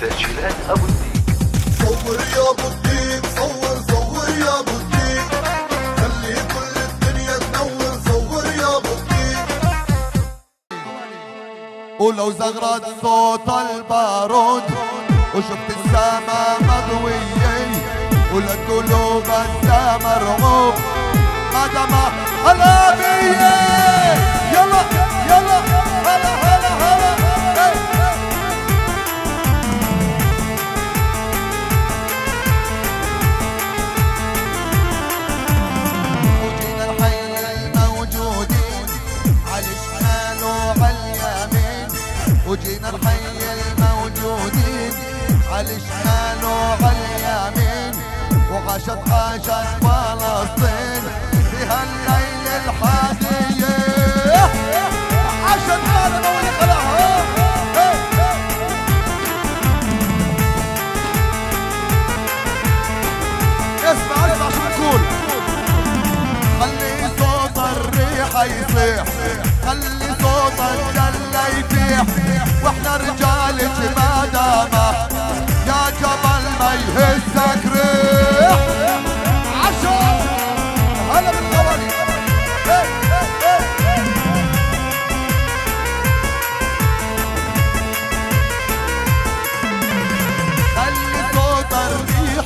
تسجيلات أبو الديك صور يا ابو الديك صور صور يا ابو الديك خلي كل الدنيا تنور صور يا ابو الديك ولو زغرت صوت البارود وشفت السما مضوية ولا قلوب السما مرعوب ما دام الشمال وعلى اليمين وعاشت عاشت فلسطين في هالليل الحادية عاشت هذا خلي صوت الريح الجلة يفيح وإحنا رجال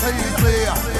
可以呀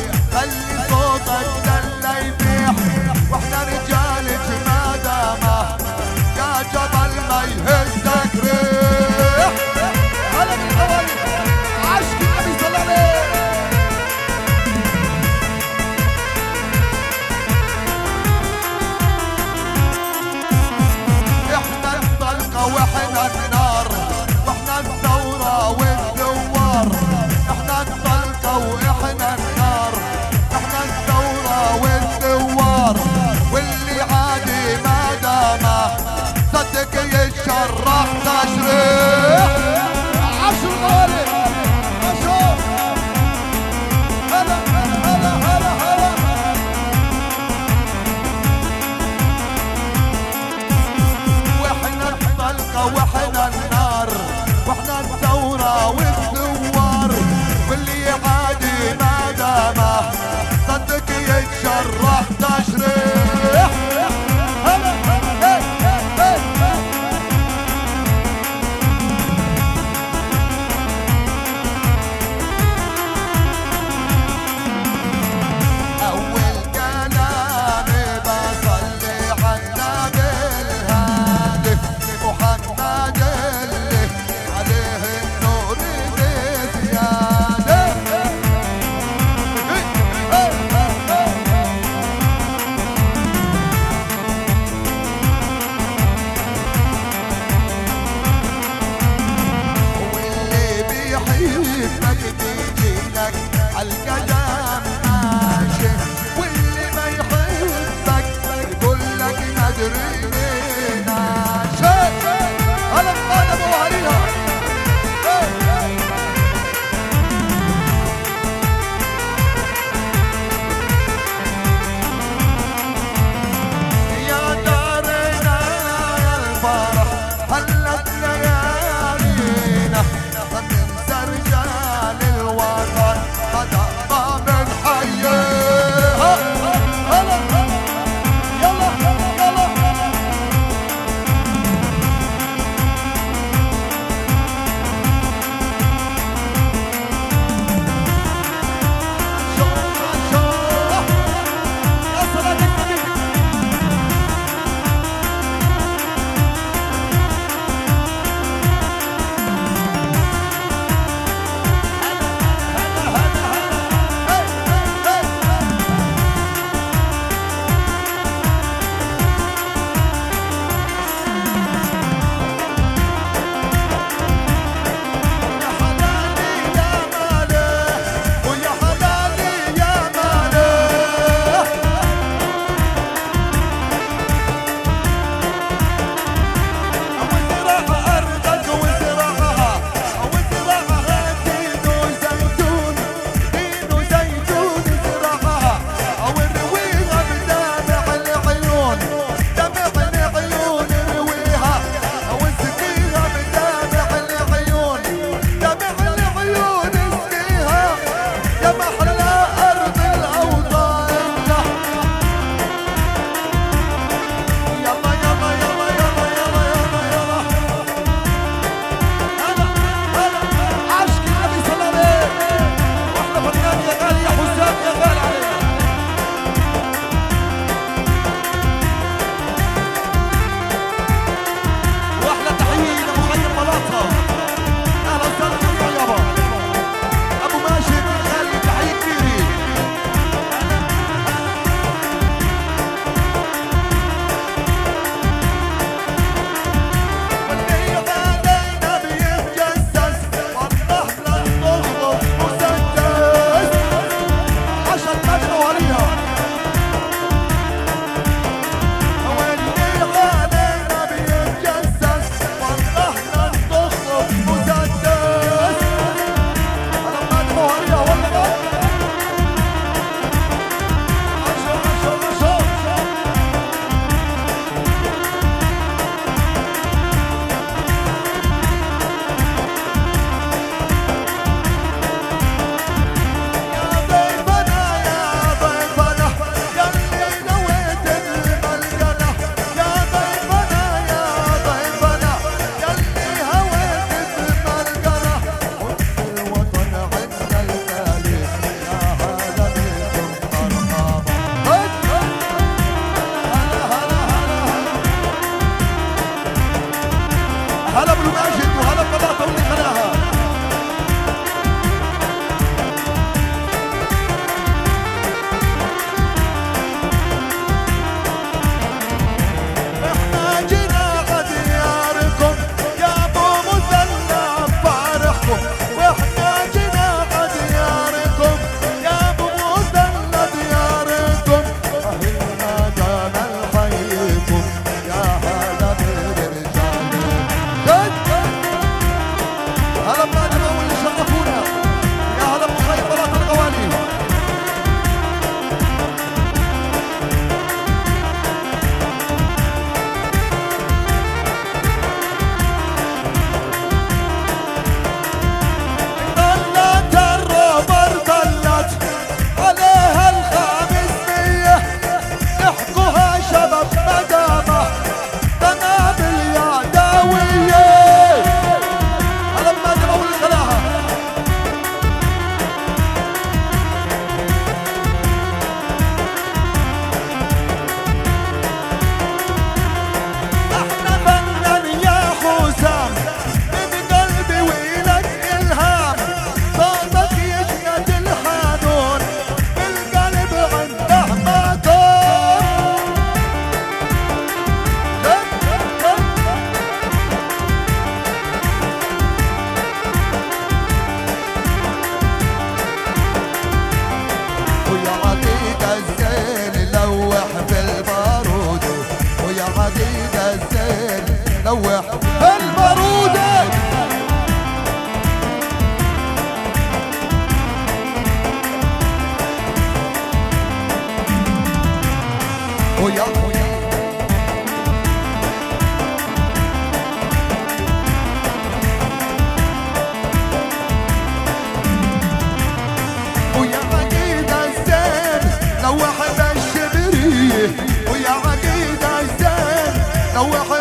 هو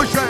Push it.